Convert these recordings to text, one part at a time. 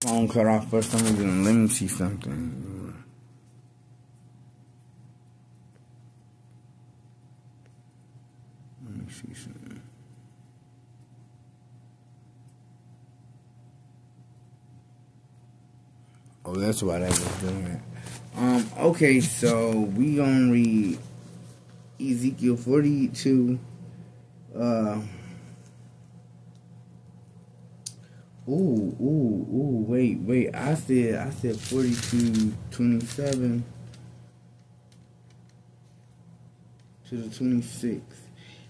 phone cut off for some reason. Let me see something. Let me see something. Oh, that's why that was doing it. Um, okay, so we gonna read Ezekiel 42, uh, Ooh, ooh, ooh, wait, wait. I said I said 42 27 to the 26th.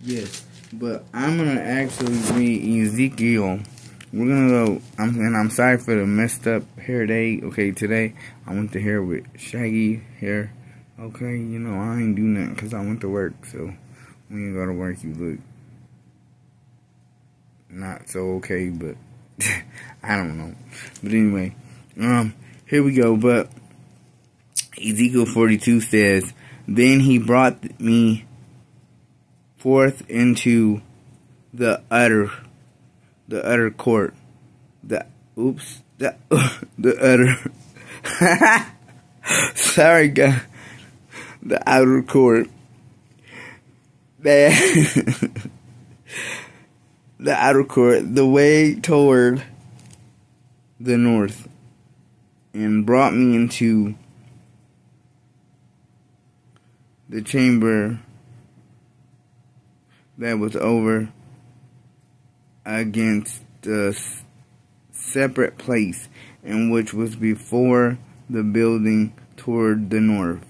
Yes. But I'm gonna actually read Ezekiel. We're gonna go I'm and I'm sorry for the messed up hair day. Okay, today I went to hair with shaggy hair. Okay, you know, I ain't do nothing because I went to work, so when you go to work you look not so okay, but I don't know. But anyway, um, here we go. But Ezekiel 42 says, Then he brought me forth into the utter, the utter court. The, oops, the, the utter, sorry guys, the outer court. That, the outer court, the way toward the north, and brought me into the chamber that was over against the separate place, and which was before the building toward the north.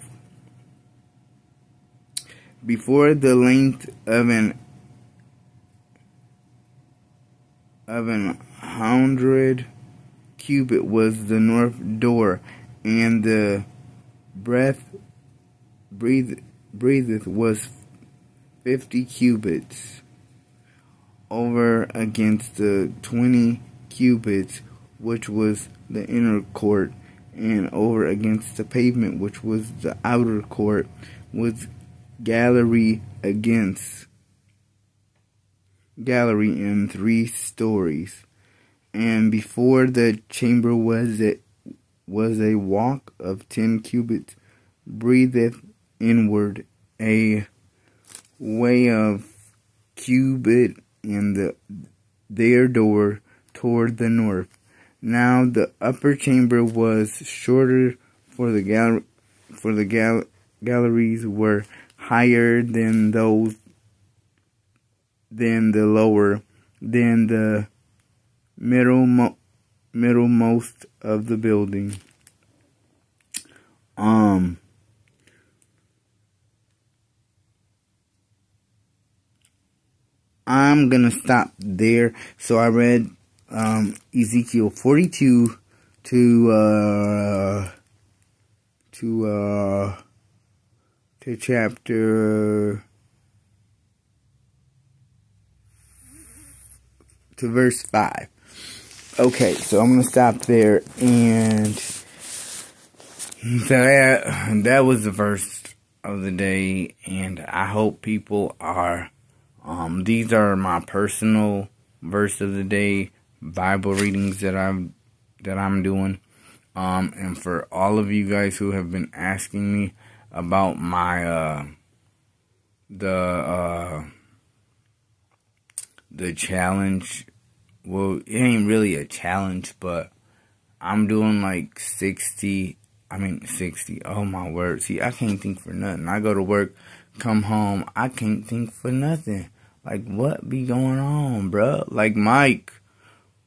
Before the length of an of an hundred cubit was the north door, and the breath breathe, breatheth was fifty cubits over against the twenty cubits which was the inner court, and over against the pavement which was the outer court was gallery against gallery in three stories, and before the chamber was it was a walk of ten cubits, breatheth inward a way of cubit in the their door toward the north. Now the upper chamber was shorter, for the gal for the gal galleries were higher than those then the lower, then the middle mo- middlemost of the building. Um. I'm gonna stop there. So I read um, Ezekiel 42 to uh, to uh, to chapter to verse 5. Okay, so I'm going to stop there. And that, that was the verse of the day. And I hope people are, um, these are my personal verse of the day Bible readings that I'm, that I'm doing. Um, and for all of you guys who have been asking me about my, uh, the, uh, the challenge well, it ain't really a challenge, but I'm doing like 60, I mean 60, oh my word. See, I can't think for nothing. I go to work, come home, I can't think for nothing. Like, what be going on, bro? Like, Mike,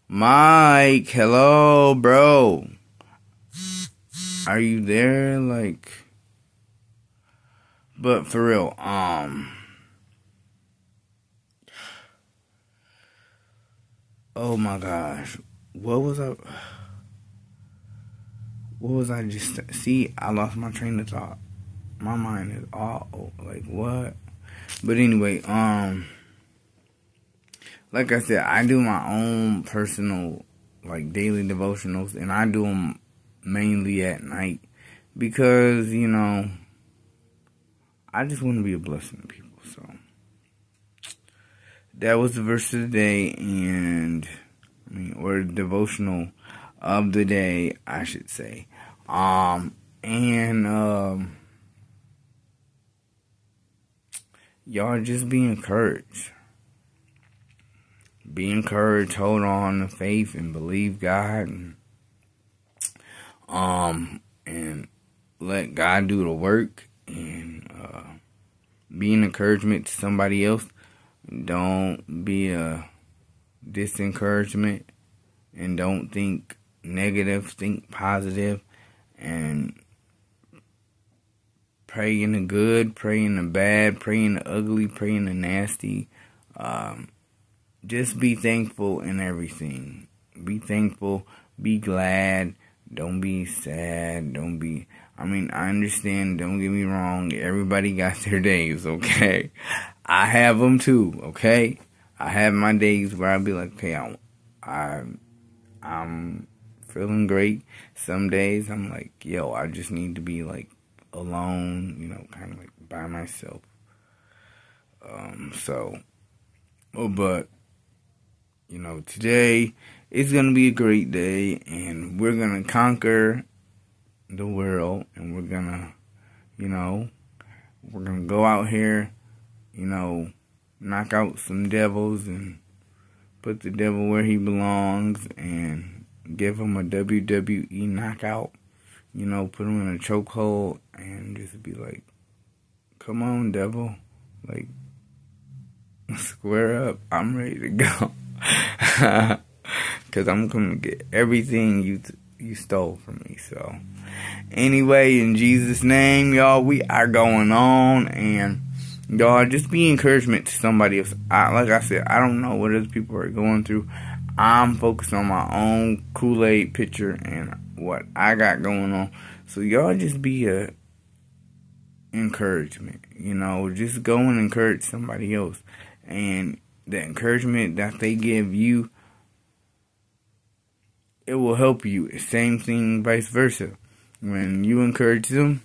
Mike, hello, bro. Are you there? Like, but for real, um, Oh my gosh. What was I What was I just see, I lost my train of thought. My mind is all like what? But anyway, um like I said, I do my own personal like daily devotionals and I do them mainly at night because, you know, I just want to be a blessing to people, that was the verse of the day and or devotional of the day, I should say. Um, and um, y'all just be encouraged. Be encouraged. Hold on to faith and believe God. And, um, and let God do the work and uh, be an encouragement to somebody else. Don't be a disencouragement and don't think negative, think positive and pray in the good, pray in the bad, pray in the ugly, pray in the nasty. Um, just be thankful in everything. Be thankful, be glad, don't be sad, don't be I mean, I understand, don't get me wrong, everybody got their days, okay? I have them too, okay? I have my days where I'll be like, okay, I, I, I'm feeling great. Some days I'm like, yo, I just need to be like alone, you know, kind of like by myself. Um, so, oh, but, you know, today is going to be a great day and we're going to conquer the world and we're to, you know, we're to go out here, you know, knock out some devils and put the devil where he belongs and give him a WWE knockout. You know, put him in a chokehold and just be like, come on, devil. Like, square up. I'm ready to go. Because I'm to get everything you, you stole from me. So, anyway, in Jesus' name, y'all, we are going on and y'all just be encouragement to somebody else. I, like I said, I don't know what other people are going through. I'm focused on my own Kool Aid picture and what I got going on. So y'all just be a encouragement. You know, just go and encourage somebody else, and the encouragement that they give you, it will help you. Same thing, vice versa. When you encourage them,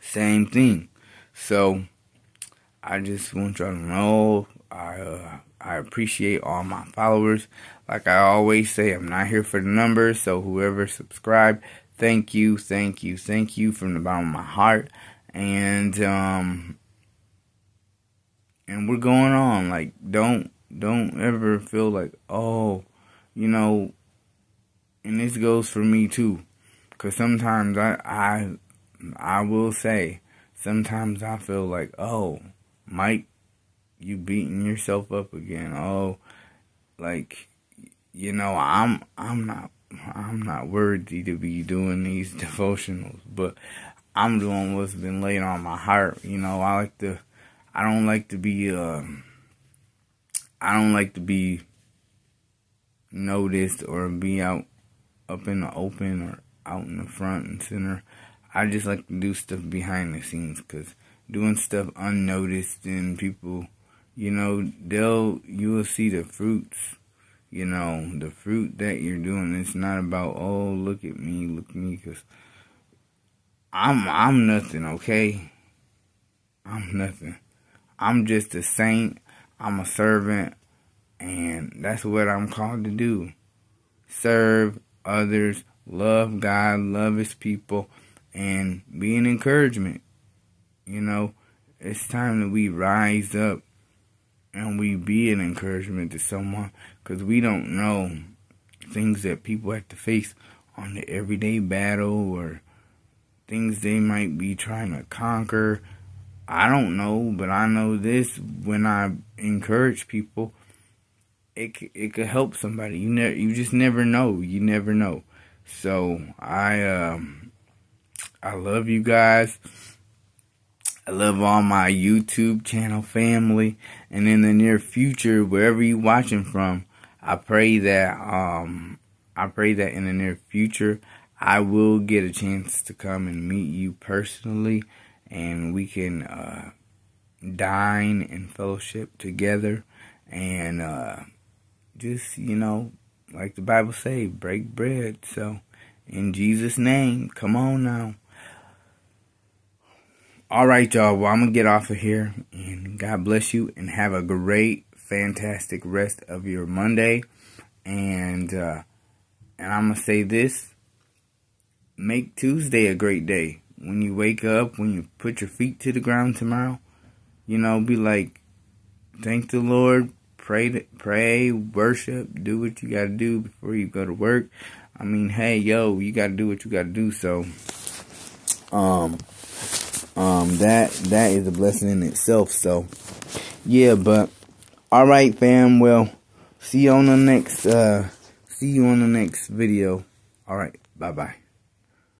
same thing. So I just want y'all to know I uh, I appreciate all my followers. Like I always say, I'm not here for the numbers. So whoever subscribed, thank you, thank you, thank you from the bottom of my heart. And um, and we're going on. Like don't don't ever feel like oh, you know. And this goes for me too, because sometimes I I I will say sometimes I feel like oh Mike, you beating yourself up again. Oh, like you know, I'm I'm not I'm not worthy to be doing these devotionals, but I'm doing what's been laid on my heart. You know, I like to I don't like to be uh I don't like to be noticed or be out up in the open or out in the front and center. I just like to do stuff behind the scenes because doing stuff unnoticed and people, you know, they'll, you will see the fruits, you know, the fruit that you're doing. It's not about, oh, look at me, look at me, because I'm, I'm nothing, okay? I'm nothing. I'm just a saint. I'm a servant. And that's what I'm called to do. Serve others, love God, love His people, and be an encouragement. You know, it's time that we rise up and we be an encouragement to someone because we don't know things that people have to face on the everyday battle or things they might be trying to conquer. I don't know, but I know this when I encourage people, it it could help somebody. You never, you just never know. You never know. So I um I love you guys. I love all my YouTube channel family. And in the near future, wherever you're watching from, I pray that um I pray that in the near future I will get a chance to come and meet you personally and we can uh, dine and fellowship together and uh, just you know like the bible say break bread so in jesus name come on now all right, y'all. Well, I'm to get off of here. And God bless you and have a great, fantastic rest of your Monday. And uh, and I'm gonna say this: make Tuesday a great day. When you wake up, when you put your feet to the ground tomorrow, you know, be like, thank the Lord, pray, pray, worship, do what you gotta do before you go to work. I mean, hey, yo, you gotta do what you gotta do. So, um, um, that that is a blessing in itself. So, yeah, but all right, fam. Well, see you on the next. Uh, see you on the next video. All right, bye bye.